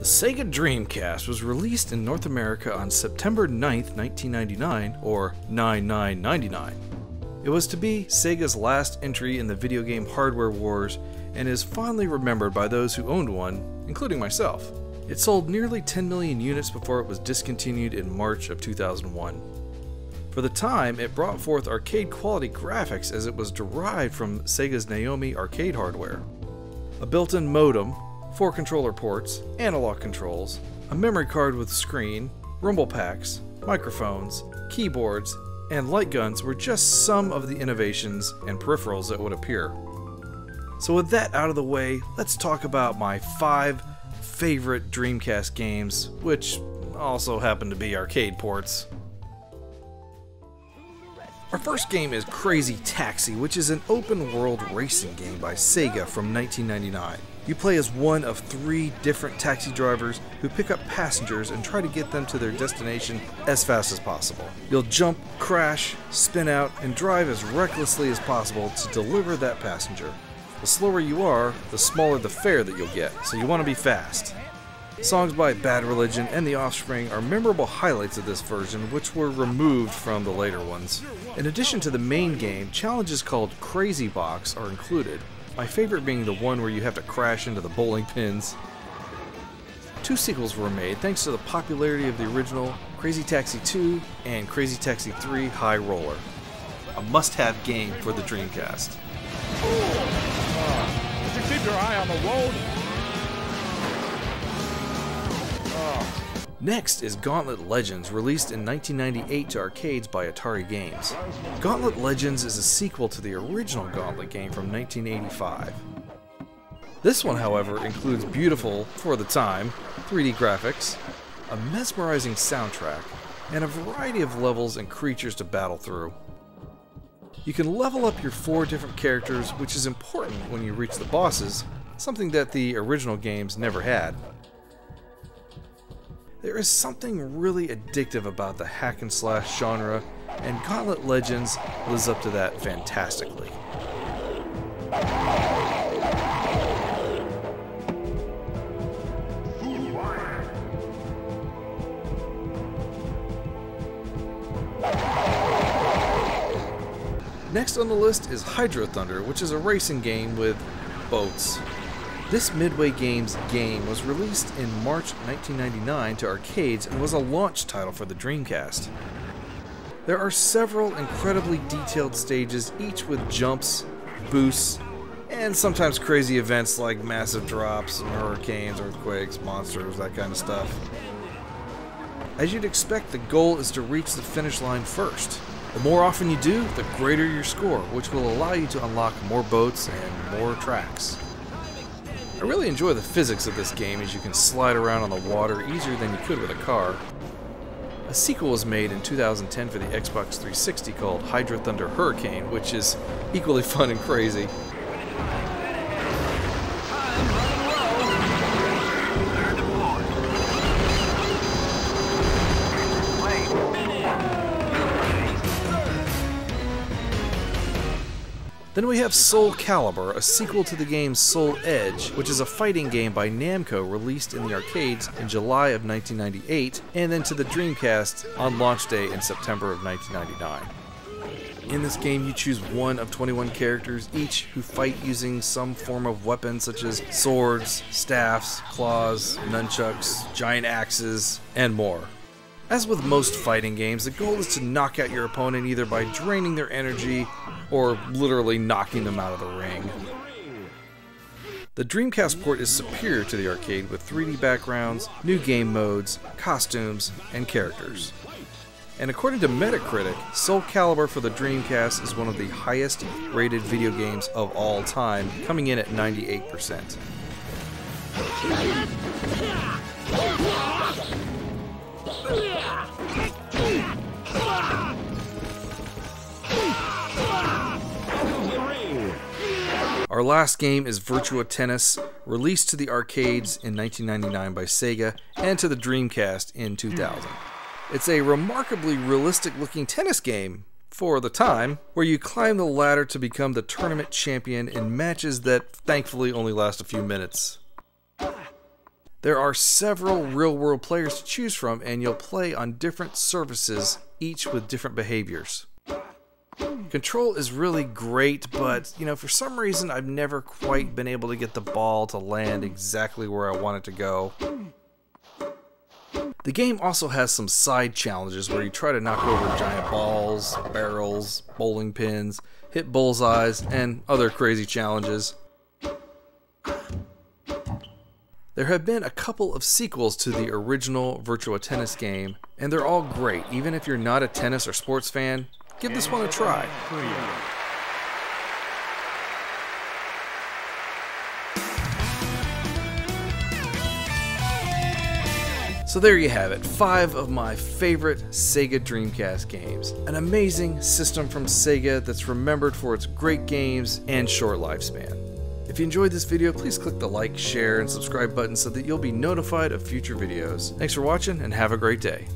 The Sega Dreamcast was released in North America on September 9th, 1999, or 9999. It was to be Sega's last entry in the video game hardware wars and is fondly remembered by those who owned one, including myself. It sold nearly 10 million units before it was discontinued in March of 2001. For the time, it brought forth arcade quality graphics as it was derived from Sega's Naomi arcade hardware. A built in modem, four controller ports, analog controls, a memory card with screen, rumble packs, microphones, keyboards, and light guns were just some of the innovations and peripherals that would appear. So, with that out of the way, let's talk about my five favorite Dreamcast games, which also happen to be arcade ports. Our first game is Crazy Taxi, which is an open world racing game by Sega from 1999. You play as one of three different taxi drivers who pick up passengers and try to get them to their destination as fast as possible. You'll jump, crash, spin out, and drive as recklessly as possible to deliver that passenger. The slower you are, the smaller the fare that you'll get, so you want to be fast. Songs by Bad Religion and The Offspring are memorable highlights of this version, which were removed from the later ones. In addition to the main game, challenges called Crazy Box are included, my favorite being the one where you have to crash into the bowling pins. Two sequels were made thanks to the popularity of the original Crazy Taxi 2 and Crazy Taxi 3 High Roller. A must have game for the Dreamcast. Uh, just keep your eye on the road. Next is Gauntlet Legends, released in 1998 to arcades by Atari Games. Gauntlet Legends is a sequel to the original Gauntlet game from 1985. This one, however, includes beautiful, for the time, 3D graphics, a mesmerizing soundtrack, and a variety of levels and creatures to battle through. You can level up your four different characters, which is important when you reach the bosses, something that the original games never had. There is something really addictive about the hack and slash genre, and Gauntlet Legends lives up to that fantastically. Next on the list is Hydro Thunder, which is a racing game with boats. This Midway Games game was released in March 1999 to arcades and was a launch title for the Dreamcast. There are several incredibly detailed stages, each with jumps, boosts, and sometimes crazy events like massive drops, hurricanes, earthquakes, monsters, that kind of stuff. As you'd expect, the goal is to reach the finish line first. The more often you do, the greater your score, which will allow you to unlock more boats and more tracks. I really enjoy the physics of this game as you can slide around on the water easier than you could with a car. A sequel was made in 2010 for the Xbox 360 called Hydro Thunder Hurricane, which is equally fun and crazy. Then we have Soul Calibur, a sequel to the game Soul Edge, which is a fighting game by Namco released in the arcades in July of 1998 and then to the Dreamcast on launch day in September of 1999. In this game, you choose one of 21 characters, each who fight using some form of weapon such as swords, staffs, claws, nunchucks, giant axes, and more. As with most fighting games, the goal is to knock out your opponent either by draining their energy or literally knocking them out of the ring. The Dreamcast port is superior to the arcade with 3D backgrounds, new game modes, costumes, and characters. And according to Metacritic, Soul Calibur for the Dreamcast is one of the highest rated video games of all time, coming in at 98%. Our last game is Virtua Tennis, released to the arcades in 1999 by Sega and to the Dreamcast in 2000. It's a remarkably realistic looking tennis game for the time, where you climb the ladder to become the tournament champion in matches that thankfully only last a few minutes. There are several real world players to choose from, and you'll play on different surfaces, each with different behaviors. Control is really great, but you know, for some reason, I've never quite been able to get the ball to land exactly where I want it to go. The game also has some side challenges where you try to knock over giant balls, barrels, bowling pins, hit bullseyes, and other crazy challenges. There have been a couple of sequels to the original Virtua Tennis game, and they're all great. Even if you're not a tennis or sports fan, give this one a try. So there you have it, five of my favorite Sega Dreamcast games. An amazing system from Sega that's remembered for its great games and short lifespan. If you enjoyed this video, please click the like, share, and subscribe button so that you'll be notified of future videos. Thanks for watching and have a great day.